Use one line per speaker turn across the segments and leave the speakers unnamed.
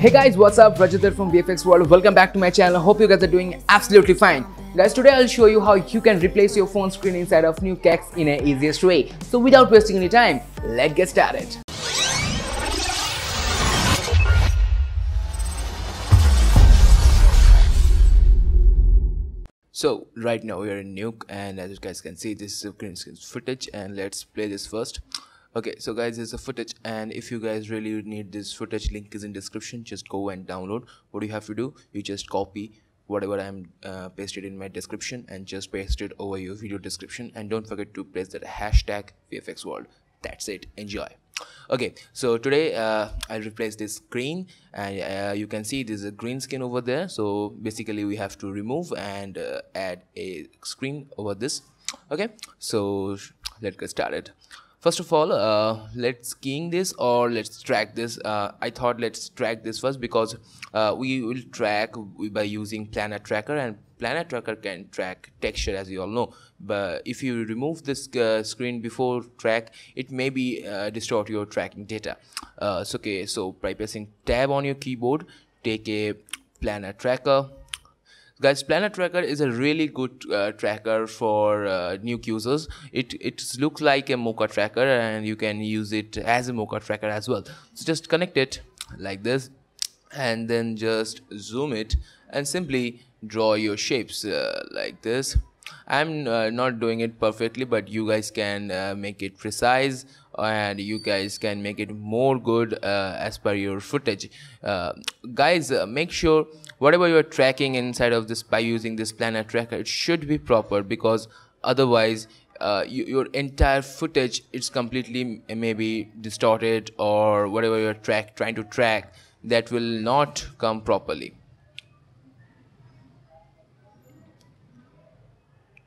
Hey guys, what's up? Rajat from VFX World. Welcome back to my channel. Hope you guys are doing absolutely fine. Guys, today I'll show you how you can replace your phone screen inside of new Nukex in an easiest way. So without wasting any time, let's get started. So right now we are in Nuke and as you guys can see this is green screen footage and let's play this first okay so guys this is a footage and if you guys really need this footage link is in description. Just go and download. What you have to do? You just copy whatever i'm uh, pasted in my description and just paste it over your video description. And don't forget to press that hashtag vfx world. That's it. Enjoy. Okay so today uh, i'll replace this screen. And uh, you can see there's a green screen over there. So basically we have to remove and uh, add a screen over this. Okay so let's get started first of all uh, let's keying this or let's track this. Uh, I thought let's track this first because uh, we will track by using planar tracker and planar tracker can track texture as you all know. But if you remove this uh, screen before track it may be uh, distort your tracking data. Uh, so okay so by pressing tab on your keyboard take a planar tracker guys planar tracker is a really good uh, tracker for uh, Nuke users. It it looks like a mocha tracker and you can use it as a mocha tracker as well. So just connect it like this and then just zoom it and simply draw your shapes uh, like this. I'm uh, not doing it perfectly but you guys can uh, make it precise and you guys can make it more good uh, as per your footage. Uh, guys uh, make sure whatever you're tracking inside of this by using this planar tracker it should be proper because otherwise uh, you, your entire footage is completely maybe distorted or whatever you're track trying to track that will not come properly.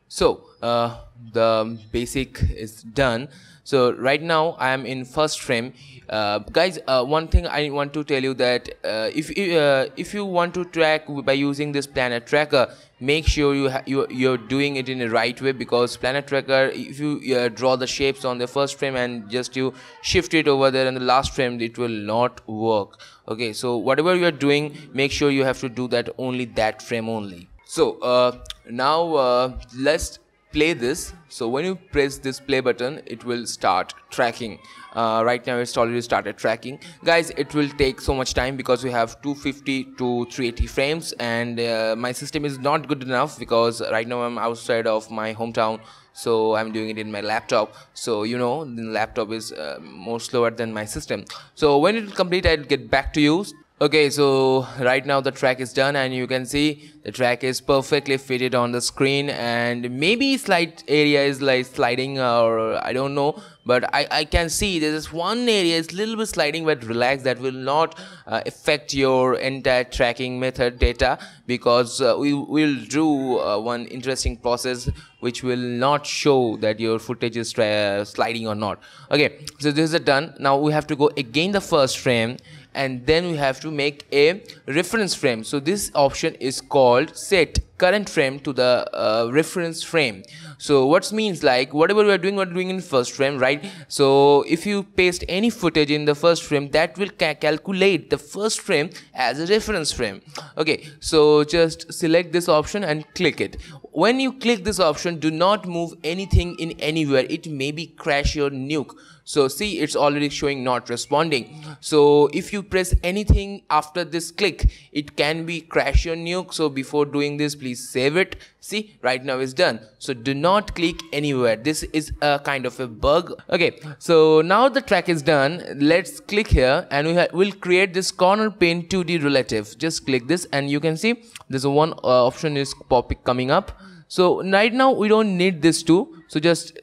So uh, the basic is done. So right now i am in first frame. Uh, guys uh, one thing i want to tell you that uh, if uh, if you want to track by using this planar tracker make sure you you you're doing it in the right way because planar tracker if you uh, draw the shapes on the first frame and just you shift it over there in the last frame it will not work. Okay so whatever you are doing make sure you have to do that only that frame only. So uh, now let's play this so when you press this play button it will start tracking. Uh, right now it's already started tracking. Guys it will take so much time because we have 250 to 380 frames and uh, my system is not good enough because right now I'm outside of my hometown so I'm doing it in my laptop. So you know the laptop is uh, more slower than my system. So when it complete I'll get back to you okay so right now the track is done and you can see the track is perfectly fitted on the screen and maybe slight area is like sliding or I don't know but I, I can see there is one area is little bit sliding but relax that will not uh, affect your entire tracking method data because uh, we will do uh, one interesting process which will not show that your footage is sliding or not. Okay so this is done. Now we have to go again the first frame and then we have to make a reference frame. So this option is called set current frame to the uh, reference frame. So what means like whatever we are doing we're doing in first frame right? So if you paste any footage in the first frame that will ca calculate the first frame as a reference frame. Okay so just select this option and click it. When you click this option do not move anything in anywhere. It may be crash your nuke. So see it's already showing not responding. So if you press anything after this click it can be crash your nuke. So before doing this please save it. See right now it's done. So do not click anywhere. This is a kind of a bug. Okay so now the track is done. Let's click here and we will create this corner pin 2d relative. Just click this and you can see there's one uh, option is popping coming up. So right now we don't need this too so just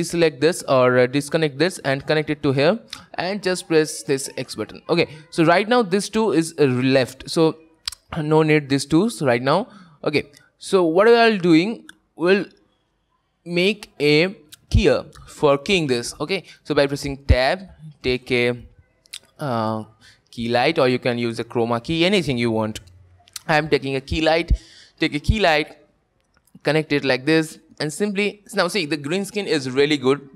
deselect this or uh, disconnect this and connect it to here and just press this X button. Okay so right now this two is uh, left. So no need this two. So right now okay so what we are doing will make a keyer for keying this okay? So by pressing tab take a uh, Keylight or you can use a chroma key anything you want. I am taking a Keylight take a Keylight connect it like this and simply now see the green screen is really good.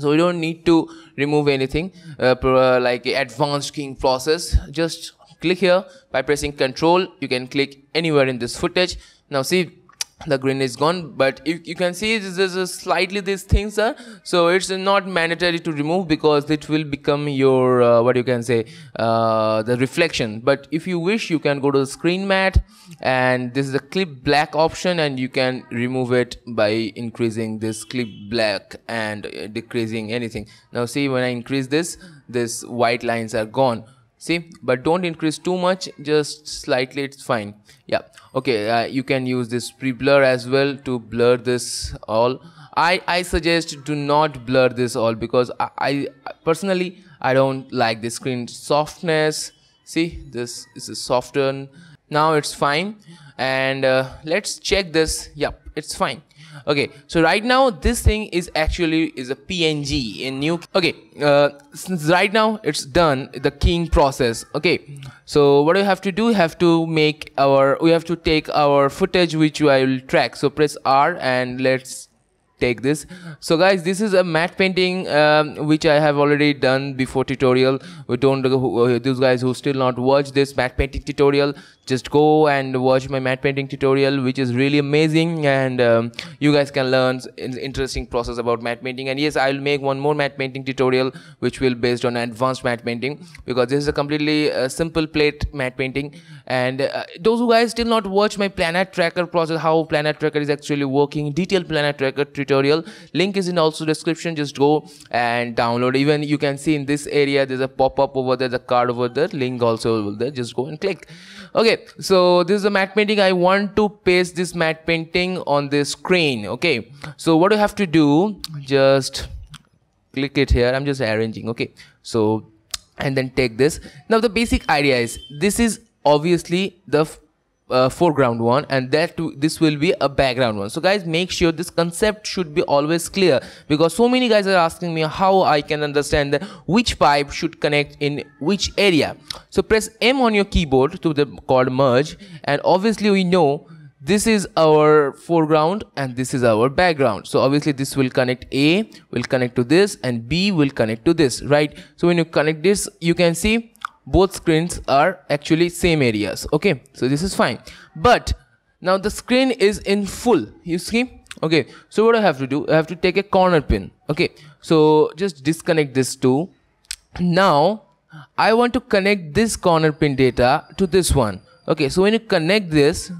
So we don't need to remove anything uh like advanced keying process just click here. By pressing control you can click anywhere in this footage. Now see the green is gone but you, you can see there's a slightly these things are so it's not mandatory to remove because it will become your uh, what you can say uh, the reflection. But if you wish you can go to the screen matte and this is a clip black option and you can remove it by increasing this clip black and uh, decreasing anything. Now see when i increase this this white lines are gone see? But don't increase too much just slightly it's fine. Yeah. Okay uh, you can use this pre-blur as well to blur this all. I i suggest do not blur this all because i, I personally i don't like the screen softness. See? This, is softened now it's fine. And uh, let's check this. Yep it's fine okay so right now this thing is actually is a png in new okay uh, since right now it's done the keying process okay. So what we have to do we have to make our we have to take our footage which i will track. So press r and let's take this. So guys this is a matte painting um, which i have already done before tutorial. We don't uh, those guys who still not watch this matte painting tutorial just go and watch my matte painting tutorial which is really amazing. And um, you guys can learn interesting process about matte painting. And yes i'll make one more matte painting tutorial which will be based on advanced matte painting because this is a completely uh, simple plate matte painting. And uh, those who guys still not watch my planar tracker process how planar tracker is actually working detailed planar tracker tutorial link is in also description. Just go and download. Even you can see in this area there's a pop-up over there the card over there link also over there. Just go and click. Okay so this is a matte painting. I want to paste this matte painting on the screen okay? So what you have to do just click it here. I'm just arranging okay? So and then take this. Now the basic idea is this is obviously the uh, foreground one and that this will be a background one. So guys make sure this concept should be always clear because so many guys are asking me how i can understand which pipe should connect in which area. So press m on your keyboard to the called merge and obviously we know this is our foreground and this is our background. So obviously this will connect a will connect to this and b will connect to this right? So when you connect this you can see both screens are actually same areas. Okay so this is fine. But now the screen is in full. You see? Okay so what I have to do? I have to take a corner pin. Okay so just disconnect this two. Now I want to connect this corner pin data to this one. Okay so when you connect this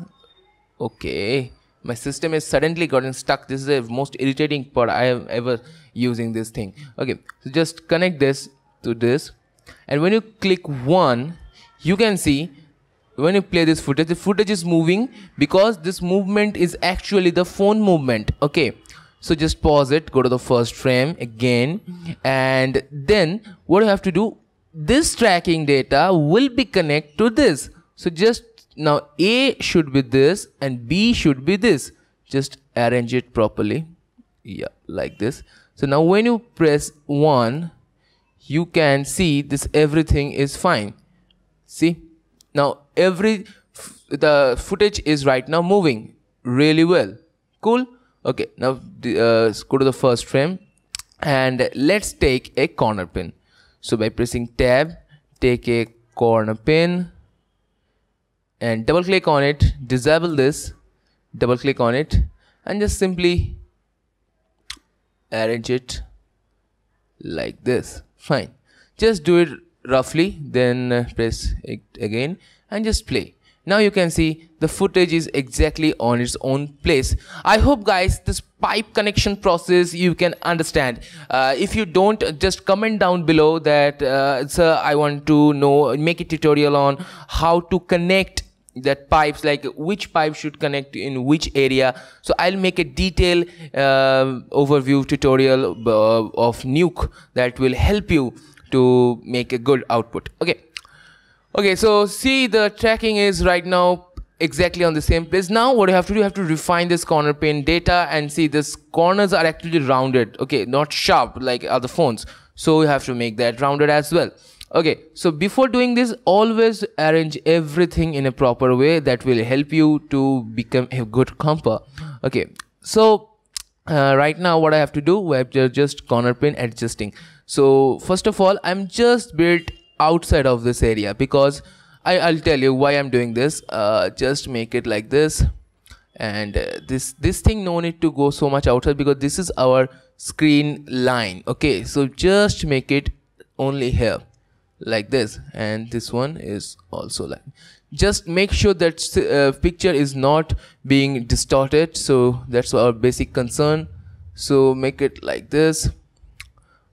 okay my system is suddenly gotten stuck. This is the most irritating part I have ever using this thing. Okay so just connect this to this and when you click one you can see when you play this footage the footage is moving because this movement is actually the phone movement. Okay. So just pause it go to the first frame again. And then what you have to do this tracking data will be connect to this. So just now a should be this and b should be this. Just arrange it properly. Yeah like this. So now when you press 1 you can see this everything is fine. See? Now every the footage is right now moving really well. Cool? Okay now uh, go to the first frame. And let's take a corner pin. So by pressing tab take a corner pin and double click on it. Disable this. Double click on it. And just simply arrange it like this fine. Just do it roughly then uh, press it again and just play. Now you can see the footage is exactly on its own place. I hope guys this pipe connection process you can understand. Uh, if you don't just comment down below that uh, sir i want to know make a tutorial on how to connect that pipes like which pipe should connect in which area. So i'll make a detailed uh, overview tutorial uh, of nuke that will help you to make a good output. Okay. Okay so see the tracking is right now exactly on the same place. Now what you have to do you have to refine this corner pin data and see this corners are actually rounded. Okay not sharp like other phones. So you have to make that rounded as well okay so before doing this always arrange everything in a proper way that will help you to become a good comper okay so uh, right now what i have to do we have to just corner pin adjusting. So first of all i'm just built outside of this area because I, i'll tell you why i'm doing this. Uh, just make it like this. And uh, this this thing no need to go so much outside because this is our screen line. Okay so just make it only here like this. And this one is also like just make sure that uh, picture is not being distorted. So that's our basic concern. So make it like this.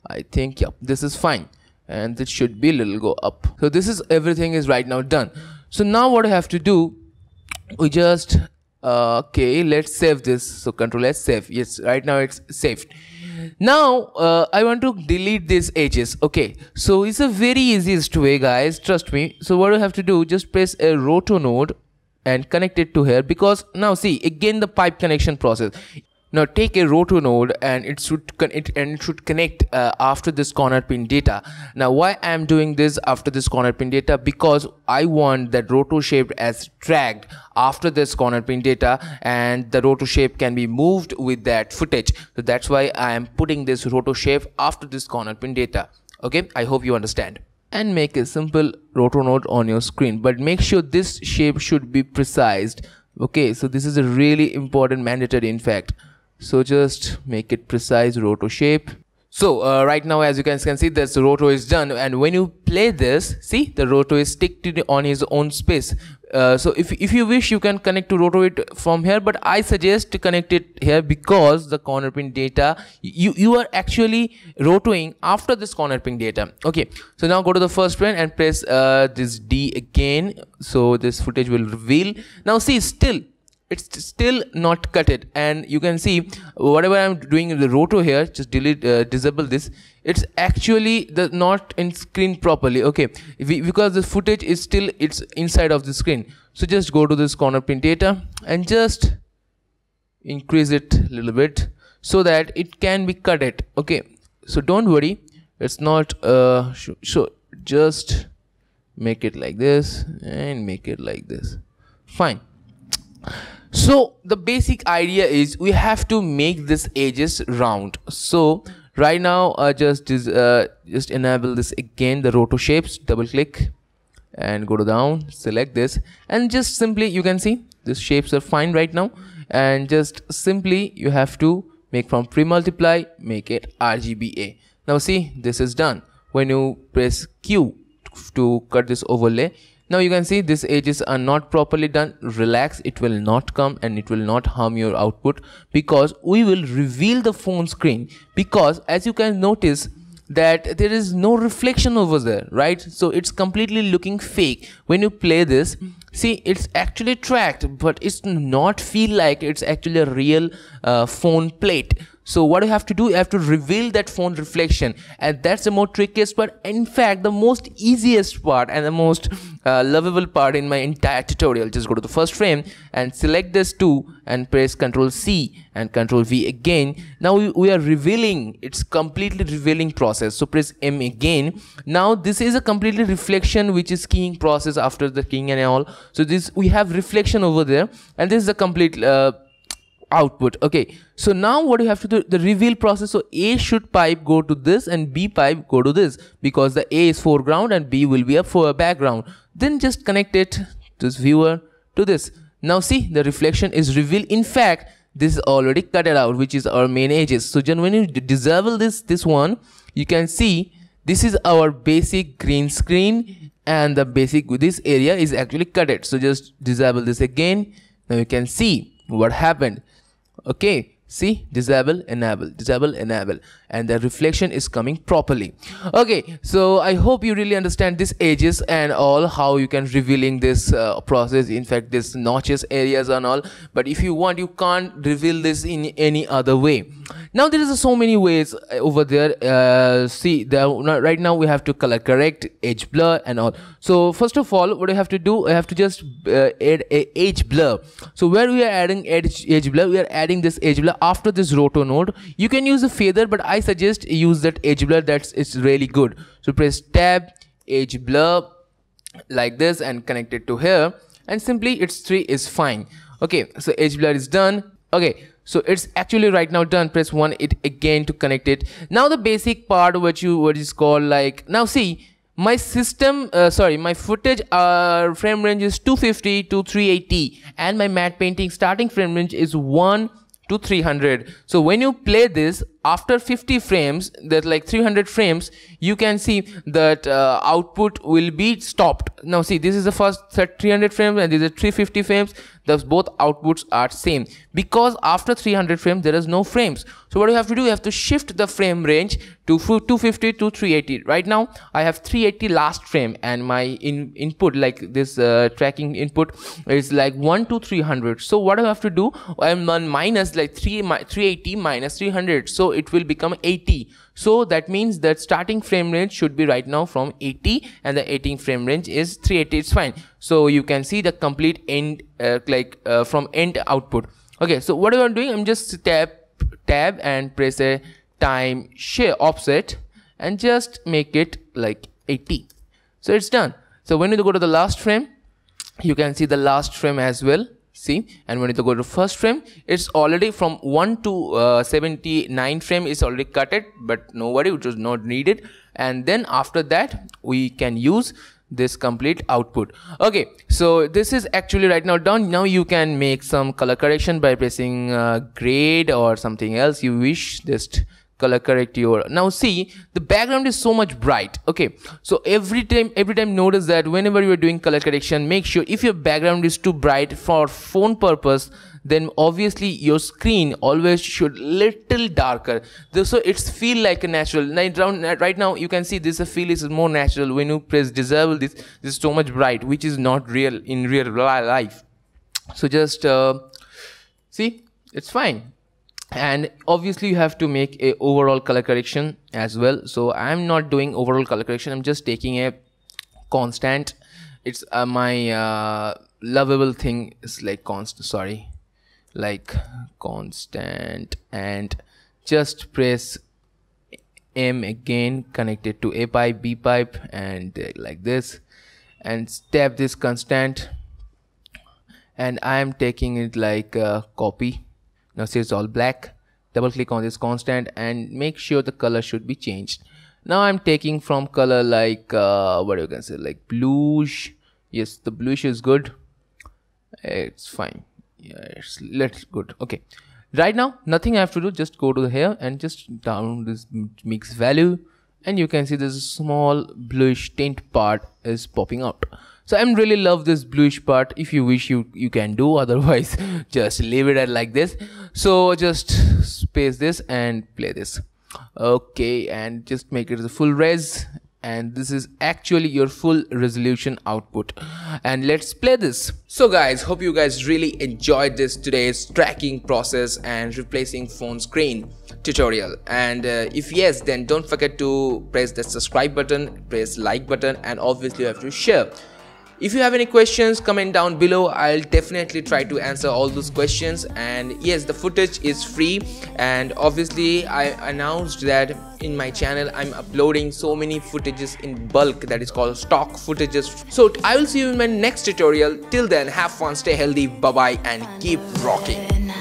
I think yeah this is fine. And this should be a little go up. So this is everything is right now done. So now what I have to do we just uh, okay let's save this. So control s save. Yes right now it's saved now uh, I want to delete these edges. Okay so it's a very easiest way guys. Trust me. So what you have to do just press a roto node and connect it to here because now see again the pipe connection process now take a roto node and it should it and it should connect uh, after this corner pin data. Now why i am doing this after this corner pin data? Because i want that roto shape as dragged after this corner pin data and the roto shape can be moved with that footage. So that's why i am putting this roto shape after this corner pin data. Okay? I hope you understand. And make a simple roto node on your screen but make sure this shape should be precised okay? So this is a really important mandatory in fact so just make it precise roto shape. So uh, right now as you guys can see this roto is done. And when you play this see the roto is sticked on his own space. Uh, so if, if you wish you can connect to roto it from here. But i suggest to connect it here because the corner pin data you you are actually rotoing after this corner pin data. Okay. So now go to the first frame and press uh, this d again. So this footage will reveal. Now see still it's still not cut it and you can see whatever i'm doing in the roto here just delete uh, disable this. It's actually the not in screen properly. Okay. We, because the footage is still it's inside of the screen. So just go to this corner pin data and just increase it a little bit so that it can be cut it okay. So don't worry. It's not uh so just make it like this and make it like this. Fine so the basic idea is we have to make this edges round. So right now uh, just uh, just enable this again the roto shapes double click and go to down select this. And just simply you can see these shapes are fine right now. And just simply you have to make from pre-multiply make it RGBA now see this is done. When you press Q to cut this overlay now you can see these edges are not properly done. Relax it will not come and it will not harm your output because we will reveal the phone screen because as you can notice that there is no reflection over there right? So it's completely looking fake. When you play this see it's actually tracked but it's not feel like it's actually a real uh, phone plate so what you have to do you have to reveal that phone reflection. And that's the more trickiest part. In fact the most easiest part and the most uh, lovable part in my entire tutorial. Just go to the first frame and select this two and press ctrl c and ctrl v again. Now we, we are revealing. It's completely revealing process. So press m again. Now this is a completely reflection which is keying process after the keying and all. So this we have reflection over there. And this is a complete uh, output. Okay so now what you have to do the reveal process. So a should pipe go to this and b pipe go to this because the a is foreground and b will be a for background. Then just connect it to this viewer to this. Now see the reflection is revealed. In fact this is already cut it out which is our main edges. So then when you disable this this one you can see this is our basic green screen and the basic this area is actually cut it. So just disable this again. Now you can see what happened okay see disable enable disable enable. And the reflection is coming properly. Okay so i hope you really understand this edges and all how you can revealing this uh, process. In fact this notches areas and all. But if you want you can't reveal this in any other way. Now there is so many ways uh, over there. Uh, see right now we have to color correct edge blur and all. So first of all what I have to do I have to just uh, add a edge blur. So where we are adding edge edge blur we are adding this edge blur after this roto node you can use a feather but I suggest use that edge blur that's it's really good. So press tab edge blur like this and connect it to here and simply its 3 is fine. Okay so edge blur is done. Okay so it's actually right now done. Press one it again to connect it. Now the basic part which you what is called like now see my system uh, sorry my footage uh, frame range is 250 to 380 and my matte painting starting frame range is 1 to 300 so when you play this after 50 frames that like 300 frames you can see that uh, output will be stopped. Now see this is the first 300 frames and this is 350 frames. Thus both outputs are same. Because after 300 frames there is no frames. So what you have to do you have to shift the frame range to 250 to 380 right now i have 380 last frame and my in input like this uh, tracking input is like 1 to 300 so what i have to do i'm on minus like 3 380 minus 300 so it will become 80 so that means that starting frame range should be right now from 80 and the 18 frame range is 380 it's fine. So you can see the complete end uh, like uh, from end output. Okay so what i'm doing i'm just tap tab and press a time share offset and just make it like 80 so it's done. So when you go to the last frame you can see the last frame as well see? And when you go to first frame it's already from 1 to uh, 79 frame is already cut it but nobody which was not needed. And then after that we can use this complete output. Okay so this is actually right now done. Now you can make some color correction by pressing uh, grade or something else you wish. Just color correct your now see the background is so much bright okay? So every time every time notice that whenever you are doing color correction make sure if your background is too bright for phone purpose then obviously your screen always should little darker. So it's feel like a natural. Right now you can see this feel is more natural when you press disable this this is so much bright which is not real in real life. So just uh, see it's fine and obviously you have to make a overall color correction as well. So i'm not doing overall color correction. I'm just taking a constant. It's uh, my uh, lovable thing is like constant sorry like constant and just press m again connected to a pipe b pipe and uh, like this and step this constant. And i am taking it like a copy now see it's all black. Double click on this constant and make sure the color should be changed. Now i'm taking from color like uh, what you can say? Like bluish. Yes the bluish is good. It's fine. It's let's good. Okay. Right now nothing i have to do. Just go to here and just down this mix value. And you can see this small bluish tint part is popping out so i'm really love this bluish part. If you wish you you can do. Otherwise just leave it at like this. So just space this and play this. Okay and just make it the full res. And this is actually your full resolution output. And let's play this. So guys hope you guys really enjoyed this today's tracking process and replacing phone screen tutorial. And uh, if yes then don't forget to press the subscribe button press like button and obviously you have to share if you have any questions comment down below. I'll definitely try to answer all those questions. And yes the footage is free. And obviously i announced that in my channel i'm uploading so many footages in bulk that is called stock footages. So i will see you in my next tutorial. Till then have fun stay healthy bye bye and keep rocking